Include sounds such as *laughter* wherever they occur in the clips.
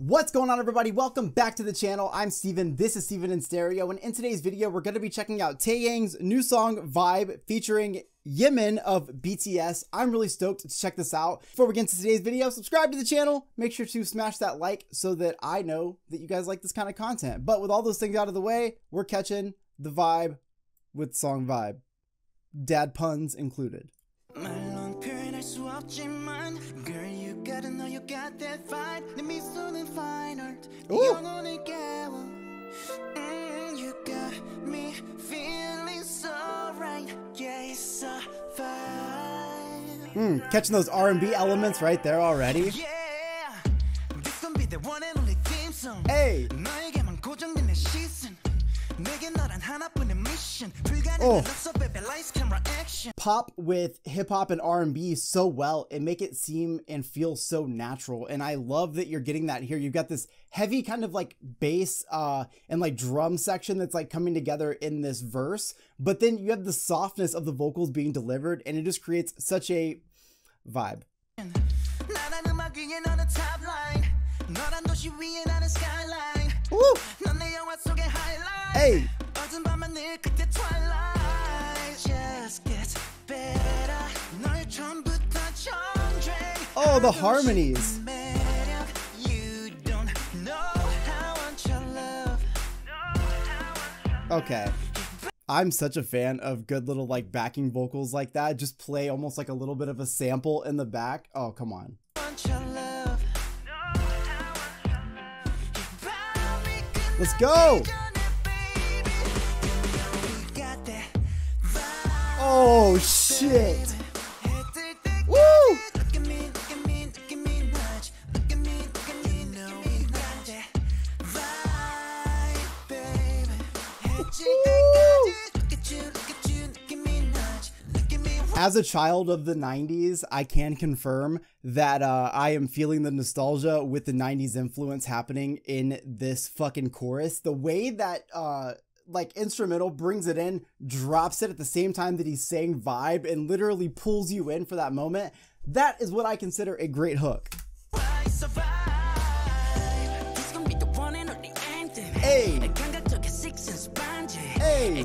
What's going on everybody? Welcome back to the channel. I'm Steven, this is Steven in Stereo, and in today's video we're going to be checking out Taeyang's new song Vibe featuring Jimin of BTS. I'm really stoked to check this out. Before we get into today's video, subscribe to the channel, make sure to smash that like so that I know that you guys like this kind of content. But with all those things out of the way, we're catching the vibe with song Vibe. Dad puns included. gotta know you got that fine 내 미소는 fine art 영혼을 깨워 mm, You got me feeling so right Yeah, it's a vibe mm, Catching those R&B elements right there already Yeah, this gonna be the one and only theme song Hey 너에게만 고정된 내 시선 Pop with hip hop and R&B so well and make it seem and feel so natural. And I love that you're getting that here. You've got this heavy kind of like bass uh, and like drum section that's like coming together in this verse. But then you have the softness of the vocals being delivered and it just creates such a vibe. Woo! Hey! The harmonies. Okay. I'm such a fan of good little like backing vocals like that. Just play almost like a little bit of a sample in the back. Oh, come on. Let's go! Oh, shit. As a child of the 90s, I can confirm that uh, I am feeling the nostalgia with the 90s influence happening in this fucking chorus. The way that uh, like instrumental, brings it in, drops it at the same time that he's saying vibe, and literally pulls you in for that moment. That is what I consider a great hook. Hey. Hey.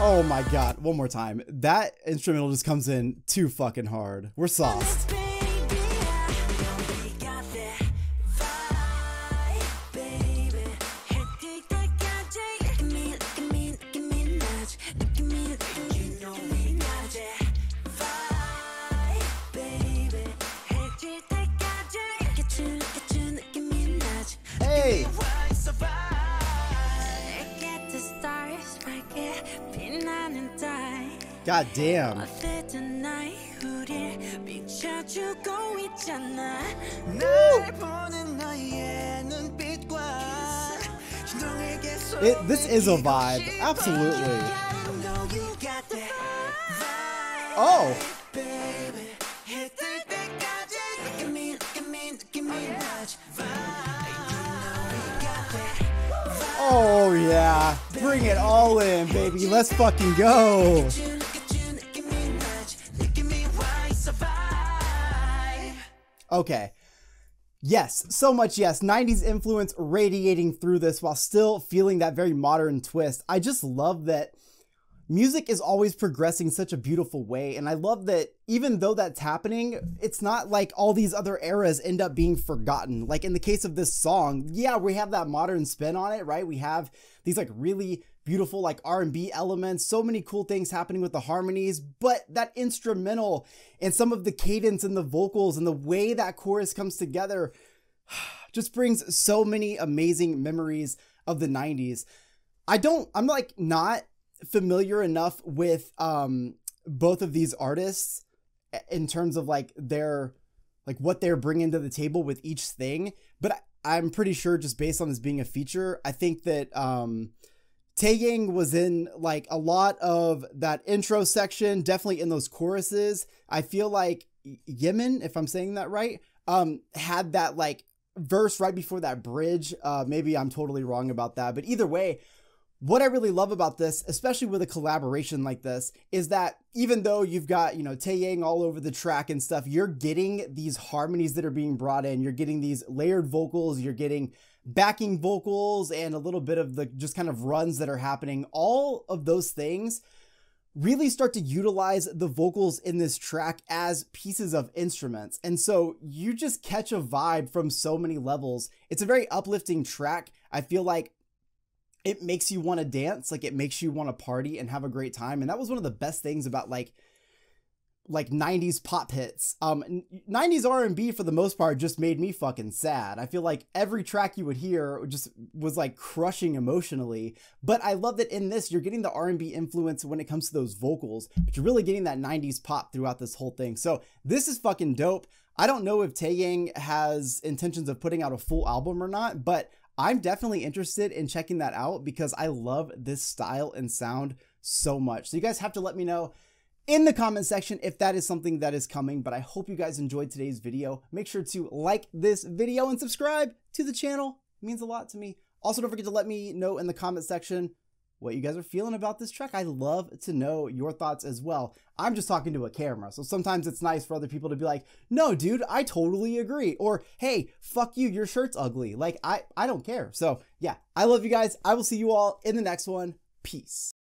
Oh my god, one more time. That instrumental just comes in too fucking hard. We're sauced. God damn. It, this is a vibe, absolutely. Oh. Oh yeah, bring it all in, baby. Let's fucking go. Okay. Yes, so much yes. 90s influence radiating through this while still feeling that very modern twist. I just love that music is always progressing such a beautiful way. And I love that even though that's happening, it's not like all these other eras end up being forgotten. Like in the case of this song, yeah, we have that modern spin on it, right? We have these like really beautiful like R&B elements, so many cool things happening with the harmonies, but that instrumental and some of the cadence and the vocals and the way that chorus comes together *sighs* just brings so many amazing memories of the 90s. I don't I'm like not familiar enough with um both of these artists in terms of like their like what they're bringing to the table with each thing. But I, am pretty sure just based on this being a feature, I think that um, Taeyang was in like a lot of that intro section, definitely in those choruses. I feel like Yemen, if I'm saying that right, um, had that like verse right before that bridge. Uh, maybe I'm totally wrong about that, but either way, what I really love about this, especially with a collaboration like this, is that even though you've got, you know, Taeyang all over the track and stuff, you're getting these harmonies that are being brought in. You're getting these layered vocals, you're getting backing vocals and a little bit of the just kind of runs that are happening. All of those things really start to utilize the vocals in this track as pieces of instruments. And so you just catch a vibe from so many levels. It's a very uplifting track. I feel like it makes you want to dance, like it makes you want to party and have a great time. And that was one of the best things about like like 90s pop hits. Um 90s R&B for the most part just made me fucking sad. I feel like every track you would hear just was like crushing emotionally, but I love that in this you're getting the R&B influence when it comes to those vocals, but you're really getting that 90s pop throughout this whole thing. So, this is fucking dope. I don't know if Taeyang has intentions of putting out a full album or not, but I'm definitely interested in checking that out because I love this style and sound so much. So you guys have to let me know in the comment section if that is something that is coming, but I hope you guys enjoyed today's video. Make sure to like this video and subscribe to the channel. It means a lot to me. Also, don't forget to let me know in the comment section what you guys are feeling about this track. I love to know your thoughts as well. I'm just talking to a camera, so sometimes it's nice for other people to be like, "No, dude, I totally agree," or "Hey, fuck you, your shirt's ugly." Like I I don't care. So, yeah, I love you guys. I will see you all in the next one. Peace.